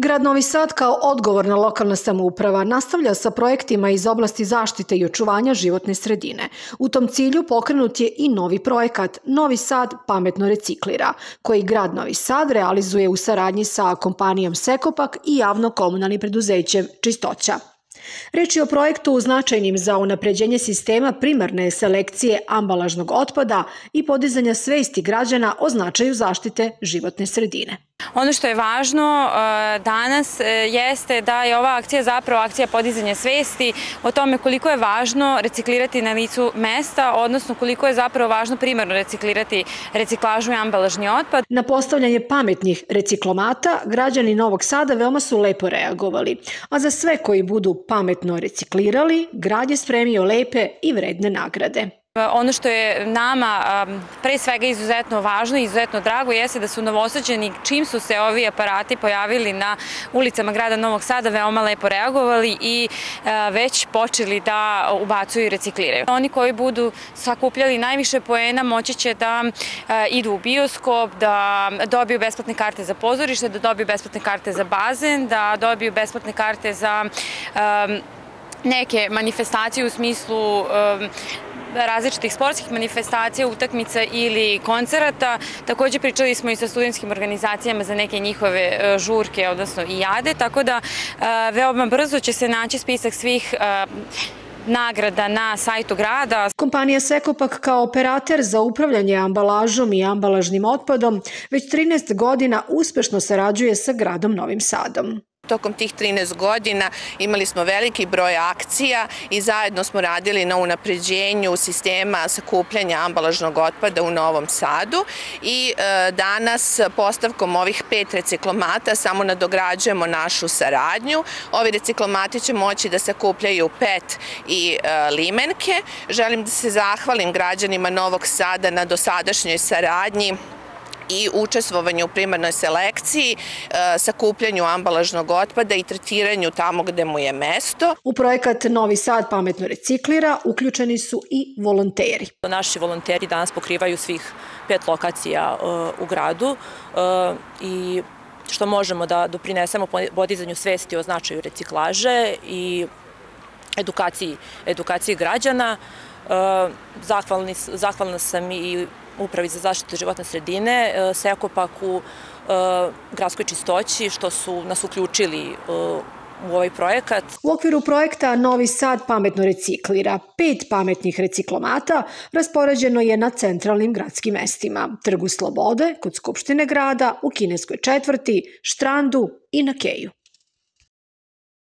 Grad Novi Sad kao odgovorna lokalna samouprava nastavlja sa projektima iz oblasti zaštite i očuvanja životne sredine. U tom cilju pokrenut je i novi projekat Novi Sad pametno reciklira, koji grad Novi Sad realizuje u saradnji sa kompanijom Sekopak i javno-komunalnim preduzećem Čistoća. Reč je o projektu značajnim za unapređenje sistema primarne selekcije ambalažnog otpada i podizanja svesti građana o značaju zaštite životne sredine. Ono što je važno e, danas e, jeste da je ova akcija zapravo akcija podizanja svesti o tome koliko je važno reciklirati na licu mesta, odnosno koliko je zapravo važno primarno reciklirati reciklažu i ambalažni otpad. Na postavljanje pametnih reciklomata građani Novog Sada veoma su lepo reagovali, a za sve koji budu pametno reciklirali, grad je spremio lepe i vredne nagrade. Ono što je nama pre svega izuzetno važno i izuzetno drago jeste da su novosađeni čim su se ovi aparati pojavili na ulicama grada Novog Sada veoma lepo reagovali i već počeli da ubacuju i recikliraju. Oni koji budu sakupljali najviše poena moći će da idu u bioskop, da dobiju besplatne karte za pozorište, da dobiju besplatne karte za bazen, da dobiju besplatne karte za neke manifestacije u smislu različitih sportskih manifestacija, utakmica ili koncerata. Takođe pričali smo i sa studentskim organizacijama za neke njihove e, žurke, odnosno i jade, tako da e, veoma brzo će se naći spisak svih e, nagrada na sajtu grada. Kompanija Sekopak kao operater za upravljanje ambalažom i ambalažnim otpadom već 13 godina uspešno sarađuje sa gradom Novim Sadom. Tokom tih 13 godina imali smo veliki broj akcija i zajedno smo radili na unapređenju sistema sakupljanja ambalažnog otpada u Novom Sadu i e, danas postavkom ovih pet reciklomata samo nadograđujemo našu saradnju. Ovi reciklomati će moći da sakupljaju pet i e, limenke. Želim da se zahvalim građanima Novog Sada na dosadašnjoj saradnji i učestvovanju u primarnoj selekciji, e, sakupljanju ambalažnog otpada i tretiranju tamo gde mu je mesto. U projekat Novi Sad pametno reciklira uključeni su i volonteri. Naši volonteri danas pokrivaju svih pet lokacija e, u gradu e, i što možemo da doprinesemo podizanju svesti o značaju reciklaže i edukaciji, edukaciji građana. Zahvalni, zahvalna sam i Upravi za zaštitu životne sredine, e, Sekopaku, e, Gradskoj čistoći, što su nas uključili e, u ovaj projekat. U okviru projekta Novi Sad pametno reciklira. Pet pametnih reciklomata raspoređeno je na centralnim gradskim mestima. Trgu Slobode, kod Skupštine grada, u Kineskoj četvrti, Štrandu i na Keju.